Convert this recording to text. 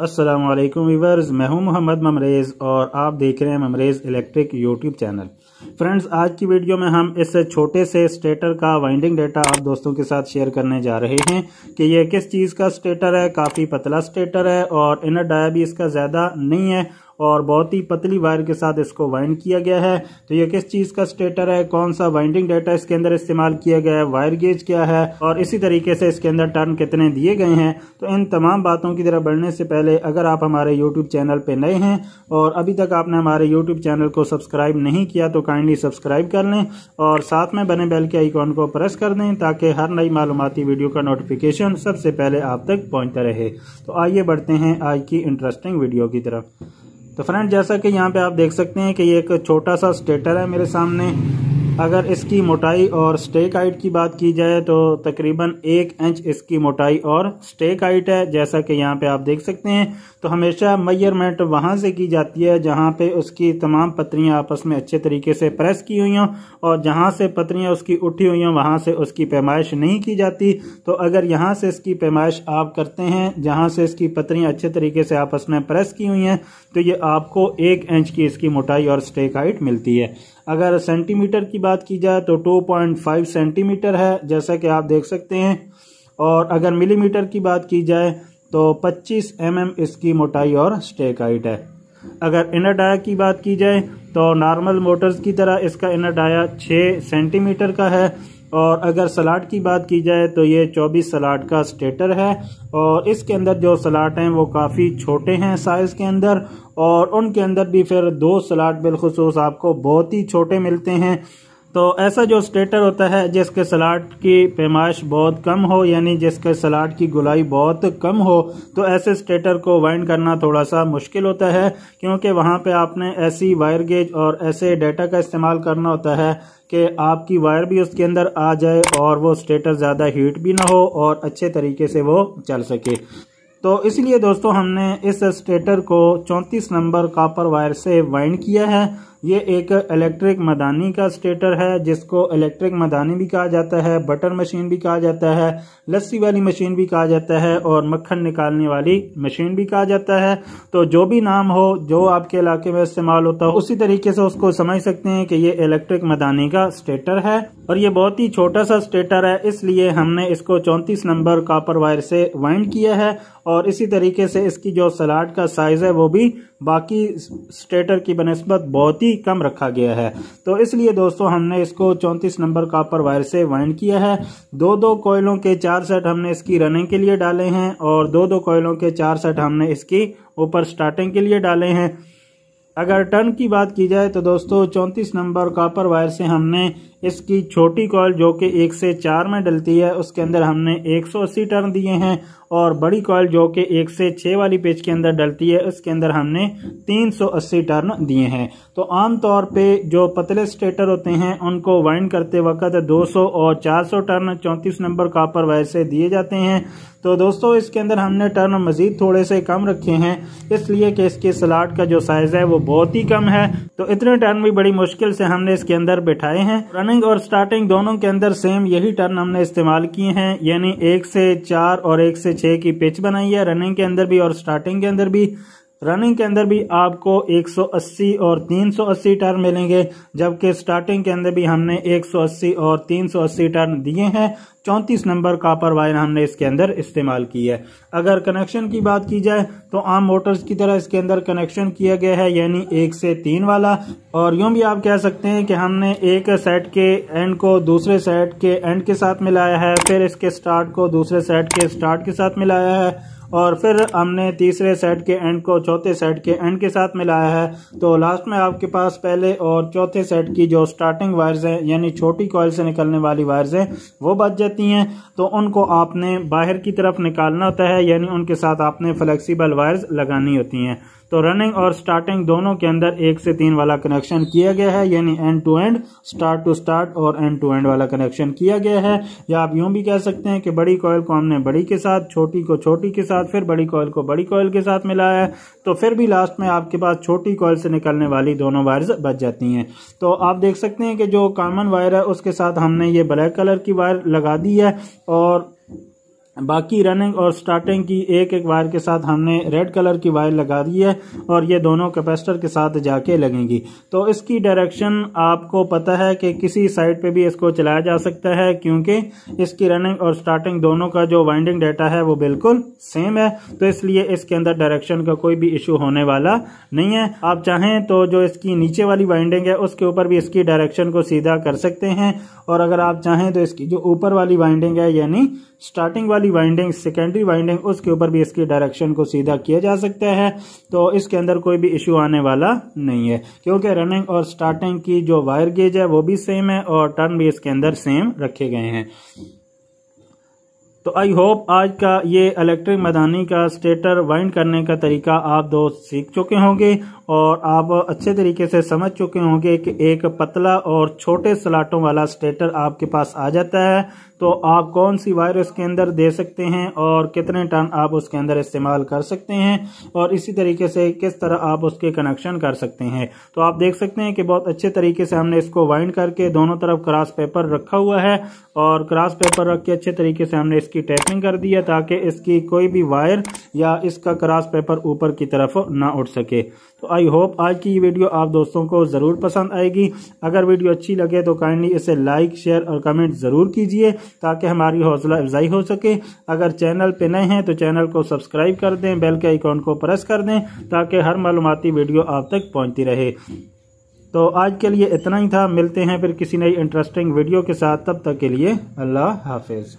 वालेकुम वीवर्स मैं हूँ मोहम्मद ममरेज़ और आप देख रहे हैं Mamrez electric YouTube channel friends आज की वीडियो में हम इस छोटे से स्टेटर का वाइंडिंग डेटा आप दोस्तों के साथ शेयर करने जा रहे हैं कि ये किस चीज़ का स्टेटर है, काफ़ी पतला स्टेटर है और इनर डाया भी इसका ज़्यादा नहीं है और बहुत ही पतली वायर के साथ इसको वाइंड किया गया है। तो ये किस चीज़ का स्टेटर है? कौन सा वाइंडिंग डाटा इसके अंदर इस्तेमाल किया गया है? वायर गेज क्या है? और इसी तरीके से इसके अंदर टर्न कितने दिए गए हैं? तो इन तमाम बातों की तरफ़ बढ़ने से पहले अगर आप हमारे यूट्यूब चैनल पर नए हैं और अभी तक आपने हमारे यूट्यूब चैनल को सब्सक्राइब नहीं किया तो काइंडली सब्सक्राइब कर लें और साथ में बने बेल के आइकॉन को प्रेस कर दें ताकि हर नई मालूमती वीडियो का नोटिफिकेशन सबसे पहले आप तक पहुँचता रहे। तो आइए बढ़ते हैं आज की इंटरेस्टिंग वीडियो की तरफ़। तो फ्रेंड, जैसा कि यहाँ पे आप देख सकते हैं कि ये एक छोटा सा स्टेटर है मेरे सामने। अगर इसकी मोटाई और स्टेक हाइट की बात की जाए तो तकरीबन एक इंच इसकी मोटाई और स्टेक हाइट है। जैसा कि यहाँ पे आप देख सकते हैं तो हमेशा मैयरमेंट वहाँ से की जाती है जहाँ पे उसकी तमाम पत्रियाँ आपस में अच्छे तरीके से प्रेस की हुई हों और जहाँ से पत्रियाँ उसकी उठी हुई हों, वहाँ से उसकी पैमाइश नहीं की जाती। तो अगर यहाँ से इसकी पैमाइश आप करते हैं, जहाँ से इसकी पत्रियाँ अच्छे तरीके से आपस में प्रेस की हुई हैं तो ये आपको एक इंच की इसकी मोटाई और स्टेक हाइट मिलती है। अगर सेंटीमीटर की बात की जाए तो 2.5 सेंटीमीटर है, जैसा कि आप देख सकते हैं। और अगर मिलीमीटर की बात की जाए तो 25 एम mm इसकी मोटाई और स्टेक हाइट है। अगर इनर डाया की बात की जाए तो नॉर्मल मोटर्स की तरह इसका इनर डाया 6 सेंटीमीटर का है। और अगर सलाड की बात की जाए तो ये 24 सलाड का स्टेटर है और इसके अंदर जो सलाड हैं वो काफ़ी छोटे हैं साइज़ के अंदर और उनके अंदर भी फिर दो सलाड बिलखसूस आपको बहुत ही छोटे मिलते हैं। तो ऐसा जो स्टेटर होता है, जिसके सलाड की पैमाइश बहुत कम हो, यानी जिसके सलाड की गुलाई बहुत कम हो तो ऐसे स्टेटर को वाइंड करना थोड़ा सा मुश्किल होता है, क्योंकि वहाँ पे आपने ऐसी वायर गेज और ऐसे डेटा का इस्तेमाल करना होता है कि आपकी वायर भी उसके अंदर आ जाए और वो स्टेटर ज़्यादा हीट भी ना हो और अच्छे तरीके से वो चल सके। तो इसलिए दोस्तों, हमने इस स्टेटर को 34 नंबर कापर वायर से वाइंड किया है। ये एक इलेक्ट्रिक मदानी का स्टेटर है, जिसको इलेक्ट्रिक मदानी भी कहा जाता है बटर मशीन भी कहा जाता है, लस्सी वाली मशीन भी कहा जाता है और मक्खन निकालने वाली मशीन भी कहा जाता है। तो जो भी नाम हो, जो आपके इलाके में इस्तेमाल होता हो, उसी तरीके से उसको समझ सकते हैं कि ये इलेक्ट्रिक मदानी का स्टेटर है। और ये बहुत ही छोटा सा स्टेटर है, इसलिए हमने इसको चौंतीस नंबर कापर वायर से वाइंड किया है और इसी तरीके से इसकी जो सलाड का साइज़ है, वो भी बाकी स्टेटर की बनस्बत बहुत ही कम रखा गया है। तो इसलिए दोस्तों, हमने इसको चौंतीस नंबर कापर वायर से वाइंड किया है। दो दो कोयलों के चार सेट हमने इसकी रनिंग के लिए डाले हैं और दो दो कोयलों के चार सेट हमने इसकी ऊपर स्टार्टिंग के लिए डाले हैं। अगर टर्न की बात की जाए तो दोस्तों, चौंतीस नंबर कॉपर वायर से हमने इसकी छोटी कॉल जो कि एक से चार में डलती है, उसके अंदर हमने 180 टर्न दिए हैं और बड़ी कॉल जो कि एक से छः वाली पेज के अंदर डलती है, उसके अंदर हमने 380 टर्न दिए हैं। तो आमतौर पे जो पतले स्टेटर होते हैं, उनको वाइंड करते वक्त 200 और 400 टर्न 34 नंबर कापर वायर से दिए जाते हैं। तो दोस्तों, इसके अंदर हमने टर्न मजीद थोड़े से कम रखे हैं, इसलिए कि इसके सलाड का जो साइज़ है वो बहुत ही कम है। तो इतने टर्न भी बड़ी मुश्किल से हमने इसके अंदर बैठाए हैं। रनिंग और स्टार्टिंग दोनों के अंदर सेम यही टर्न हमने इस्तेमाल किए हैं, यानी एक से चार और एक से छह की पिच बनाई है, रनिंग के अंदर भी और स्टार्टिंग के अंदर भी। रनिंग के अंदर भी आपको 180 और 380 टर्न मिलेंगे, जबकि स्टार्टिंग के अंदर भी हमने 180 और 380 टर्न दिए हैं चौंतीस नंबर कापर वायर हमने इसके अंदर इस्तेमाल की है। अगर कनेक्शन की बात की जाए तो आम मोटर्स की तरह इसके अंदर कनेक्शन किया गया है, यानी एक से तीन वाला। और यूँ भी आप कह सकते हैं कि हमने एक सेट के एंड को दूसरे सेट के एंड के साथ मिलाया है, फिर इसके स्टार्ट को दूसरे सेट के स्टार्ट के साथ मिलाया है, और फिर हमने तीसरे सेट के एंड को चौथे सेट के एंड के साथ मिलाया है। तो लास्ट में आपके पास पहले और चौथे सेट की जो स्टार्टिंग वायर्स हैं, यानी छोटी कॉयल से निकलने वाली वायर्स हैं, वो बच जाती हैं तो उनको आपने बाहर की तरफ़ निकालना होता है, यानी उनके साथ आपने फ्लेक्सिबल वायर्स लगानी होती हैं। तो रनिंग और स्टार्टिंग दोनों के अंदर एक से तीन वाला कनेक्शन किया गया है, यानी end to end start to start और एंड टू एंड वाला कनेक्शन किया गया है। या आप यूँ भी कह सकते हैं कि बड़ी कॉयल को हमने बड़ी के साथ, छोटी को छोटी के साथ, फिर बड़ी कॉयल को बड़ी कॉयल के साथ मिलाया है तो फिर भी लास्ट में आपके पास छोटी कॉयल से निकलने वाली दोनों वायर्स बच जाती हैं। तो आप देख सकते हैं कि जो कॉमन वायर है, उसके साथ हमने ये ब्लैक कलर की वायर लगा दी है और बाकी रनिंग और स्टार्टिंग की एक एक वायर के साथ हमने रेड कलर की वायर लगा दी है और ये दोनों कैपेसिटर के साथ जाके लगेंगी। तो इसकी डायरेक्शन आपको पता है कि किसी साइड पे भी इसको चलाया जा सकता है क्योंकि इसकी रनिंग और स्टार्टिंग दोनों का जो वाइंडिंग डाटा है वो बिल्कुल सेम है। तो इसलिए इसके अंदर डायरेक्शन का कोई भी इशू होने वाला नहीं है। आप चाहें तो जो इसकी नीचे वाली वाइंडिंग है, उसके ऊपर भी इसकी डायरेक्शन को सीधा कर सकते हैं। और अगर आप चाहें तो इसकी जो ऊपर वाली वाइंडिंग है, यानी स्टार्टिंग वाली वाइंडिंग सेकेंडरी वाइंडिंग उसके ऊपर भी इसकी डायरेक्शन को सीधा किया जा सकता है तो इसके अंदर कोई भी इश्यू आने वाला नहीं है। क्योंकि रनिंग और स्टार्टिंग की जो वायर गेज है, वो भी सेम है और टर्न भी इसके अंदर सेम रखे गए हैं। तो आई होप आज का ये इलेक्ट्रिक मैदानी का स्टेटर वाइंड करने का तरीका आप दोस्त सीख चुके होंगे और आप अच्छे तरीके से समझ चुके होंगे कि एक पतला और छोटे सलाटों वाला स्टेटर आपके पास आ जाता है। तो आप कौन सी वायर उसके अंदर दे सकते हैं और कितने टन आप उसके अंदर इस्तेमाल कर सकते हैं और इसी तरीके से किस तरह आप उसके कनेक्शन कर सकते हैं। तो आप देख सकते हैं कि बहुत अच्छे तरीके से हमने इसको वाइंड करके दोनों तरफ़ क्रॉस पेपर रखा हुआ है और क्रॉस पेपर रख के अच्छे तरीके से हमने इसकी टैपिंग कर दी है ताकि इसकी कोई भी वायर या इसका क्रॉस पेपर ऊपर की तरफ़ ना उठ सके। तो आई होप आज की ये वीडियो आप दोस्तों को ज़रूर पसंद आएगी। अगर वीडियो अच्छी लगे तो काइंडली इसे लाइक शेयर और कमेंट ज़रूर कीजिए ताकि हमारी हौसला अफजाई हो सके। अगर चैनल पे नए हैं तो चैनल को सब्सक्राइब कर दें बेल के आइकॉन को प्रेस कर दें ताकि हर मालूमती वीडियो आप तक पहुँचती रहे। तो आज के लिए इतना ही था। मिलते हैं फिर किसी नई इंटरेस्टिंग वीडियो के साथ। तब तक के लिए अल्लाह हाफिज़।